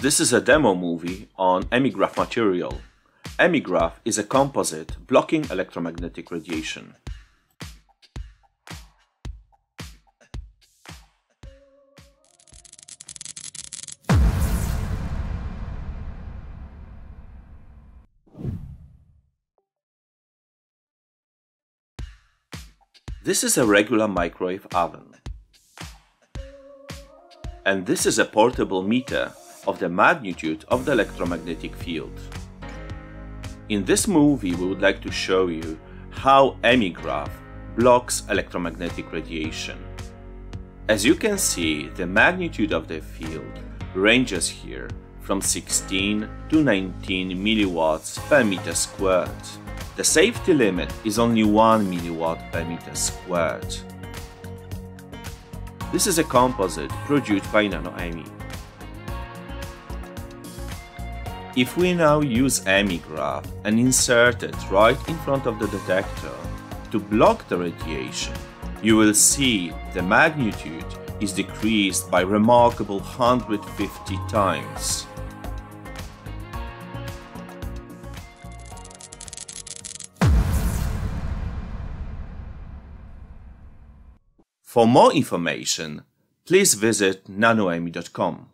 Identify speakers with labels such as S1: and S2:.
S1: This is a demo movie on EmiGraph material. EmiGraph is a composite blocking electromagnetic radiation. This is a regular microwave oven. And this is a portable meter of the magnitude of the electromagnetic field. In this movie we would like to show you how EmiGraph blocks electromagnetic radiation. As you can see, the magnitude of the field ranges here from 16 to 19 milliwatts per meter squared. The safety limit is only 1 milliwatt per meter squared. This is a composite produced by NanoEmi. If we now use EmiGraph and insert it right in front of the detector to block the radiation, you will see the magnitude is decreased by remarkable 150 times. For more information, please visit nanoemi.com.